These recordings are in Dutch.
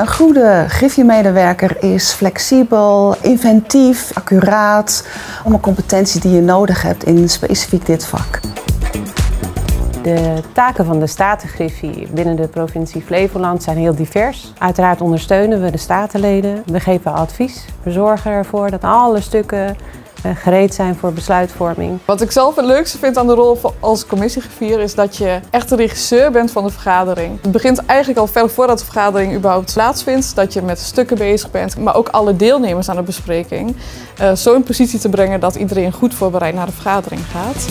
Een goede Griffie-medewerker is flexibel, inventief, accuraat. Allemaal competenties die je nodig hebt in specifiek dit vak. De taken van de Statengriffie binnen de provincie Flevoland zijn heel divers. Uiteraard ondersteunen we de statenleden. We geven advies. We zorgen ervoor dat alle stukken gereed zijn voor besluitvorming. Wat ik zelf het leukste vind aan de rol als commissiegriffier is dat je echt de regisseur bent van de vergadering. Het begint eigenlijk al ver voordat de vergadering überhaupt plaatsvindt, dat je met stukken bezig bent, maar ook alle deelnemers aan de bespreking, uh, zo in positie te brengen dat iedereen goed voorbereid naar de vergadering gaat.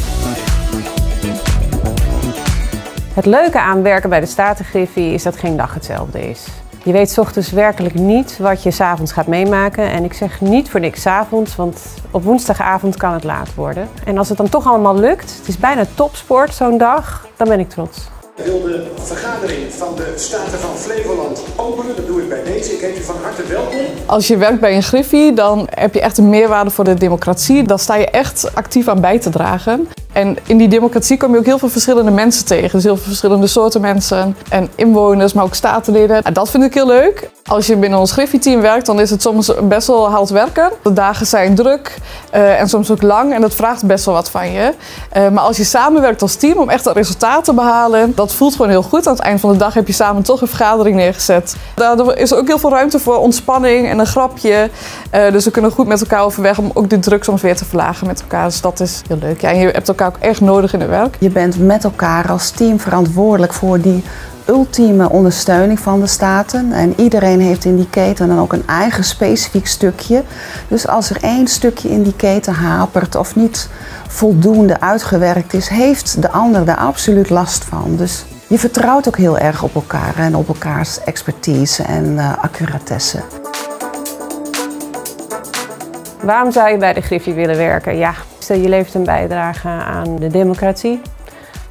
Het leuke aan werken bij de Statengriffie is dat geen dag hetzelfde is. Je weet ochtends werkelijk niet wat je s'avonds gaat meemaken. En ik zeg niet voor niks s'avonds, want op woensdagavond kan het laat worden. En als het dan toch allemaal lukt, het is bijna topsport zo'n dag, dan ben ik trots. Ik wil de vergadering van de Staten van Flevoland openen. Dat doe ik bij deze. Ik heet u van harte welkom. Als je werkt bij een griffie, dan heb je echt een meerwaarde voor de democratie. Dan sta je echt actief aan bij te dragen. En in die democratie kom je ook heel veel verschillende mensen tegen. Dus heel veel verschillende soorten mensen en inwoners, maar ook statenleden. En dat vind ik heel leuk. Als je binnen ons Griffie-team werkt, dan is het soms best wel hard werken. De dagen zijn druk uh, en soms ook lang en dat vraagt best wel wat van je. Uh, maar als je samenwerkt als team om echt dat resultaat te behalen, dat voelt gewoon heel goed. Aan het eind van de dag heb je samen toch een vergadering neergezet. Daardoor is ook heel veel ruimte voor ontspanning en een grapje. Uh, dus we kunnen goed met elkaar overweg om ook de druk soms weer te verlagen met elkaar. Dus dat is heel leuk. Ja, en je hebt elkaar ook echt nodig in het werk. Je bent met elkaar als team verantwoordelijk voor die ultieme ondersteuning van de staten. En iedereen heeft in die keten dan ook een eigen specifiek stukje. Dus als er één stukje in die keten hapert of niet voldoende uitgewerkt is, heeft de ander daar absoluut last van. Dus je vertrouwt ook heel erg op elkaar en op elkaars expertise en uh, accuratesse. Waarom zou je bij de Griffie willen werken? Ja, je levert een bijdrage aan de democratie,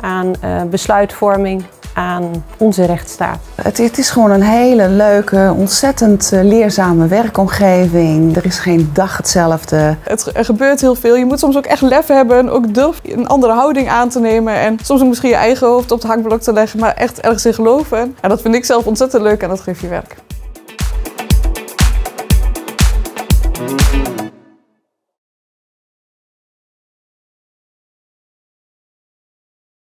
aan uh, besluitvorming, aan onze rechtsstaat. Het, het, is gewoon een hele leuke, ontzettend eh, leerzame werkomgeving. Er is geen dag hetzelfde. Het, er gebeurt heel veel. Je moet soms ook echt lef hebben. Ook durf een andere houding aan te nemen. En soms ook misschien je eigen hoofd op het hakblok te leggen. Maar echt ergens in geloven. En dat vind ik zelf ontzettend leuk en dat geeft je werk.